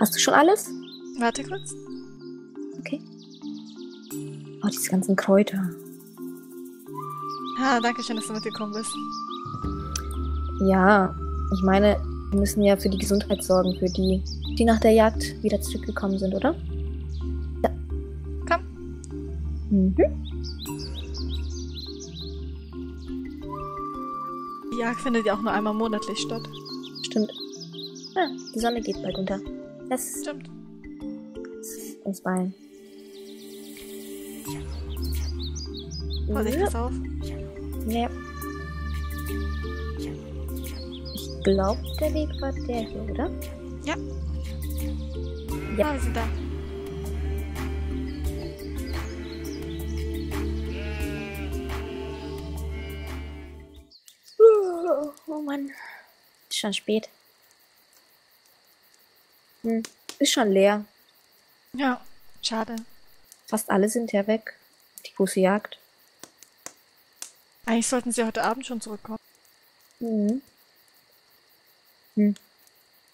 Hast du schon alles? Warte kurz. Okay. Oh, diese ganzen Kräuter. Ah, danke schön, dass du mitgekommen bist. Ja, ich meine, wir müssen ja für die Gesundheit sorgen, für die, die nach der Jagd wieder zurückgekommen sind, oder? Ja. Komm. Mhm. Die Jagd findet ja auch nur einmal monatlich statt. Stimmt. Ah, die Sonne geht bald unter. Lass Stimmt. uns beeilen. Vorsicht, pass auf. Ja. Ich glaube, der Weg war der hier, oder? Ja. Ja. Ah, wir sind da. Oh, oh Mann. Ist schon spät. Hm. Ist schon leer. Ja, schade. Fast alle sind ja weg. Die große Jagd. Eigentlich sollten sie heute Abend schon zurückkommen. Mhm. Hm.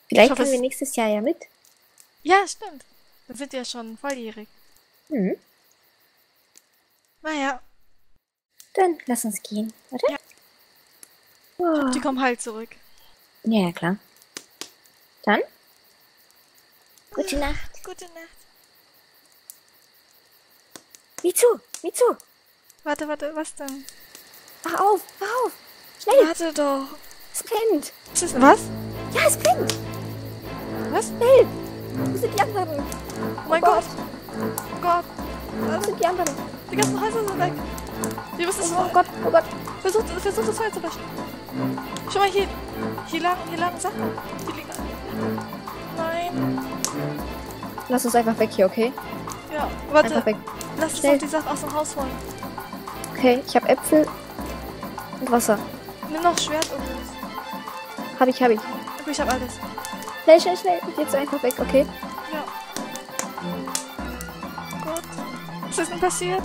Vielleicht hoffe, kommen wir es- nächstes Jahr ja mit. Ja, stimmt. Dann sind die ja schon volljährig. Mhm. Naja, Dann lass uns gehen, oder? Ja. Oh. die kommen halt zurück. Ja, ja, klar. Dann? Gute Nacht. Gute Nacht. Mizu, Mizu, Warte, warte, was denn? wach auf, wach auf. Schnell, Warte doch. es brennt. Was? Ist, was? Ja, es brennt. Was? Schnell. Wo sind die anderen? Oh mein Gott. Oh Gott. Wo sind die anderen? Die ganzen Häuser sind weg. Wir müssen es Oh Gott, oh Gott. Versuch, versuch das Feuer zu löschen. Schau mal hier. Hier lagen, hier lagen Sachen. Die liegen. Lass uns einfach weg hier, okay? Ja, warte. Einfach weg. Lass uns Schnell. doch die Sachen aus dem Haus holen. Okay, ich habe Äpfel und Wasser. Nimm noch Schwert und los. Hab ich, hab ich. Okay, ich hab alles. Schnell, schnell, schnell. Jetzt einfach weg, okay? Ja. Gott. Was ist denn passiert?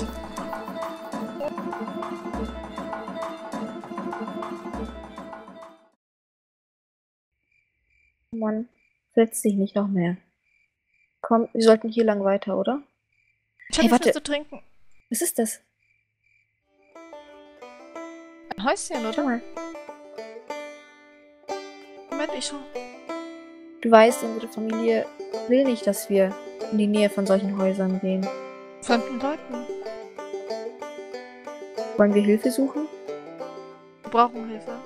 Mann, setz dich nicht noch mehr. Komm, wir sollten hier lang weiter, oder? Ich hab Hey, warte. zu trinken. Was ist das? Ein Häuschen, Schau oder? mal. Moment, ich schau. Du weißt, unsere Familie will nicht, dass wir in die Nähe von solchen Häusern gehen. Fremden Leuten. Wollen wir Hilfe suchen? Wir brauchen Hilfe.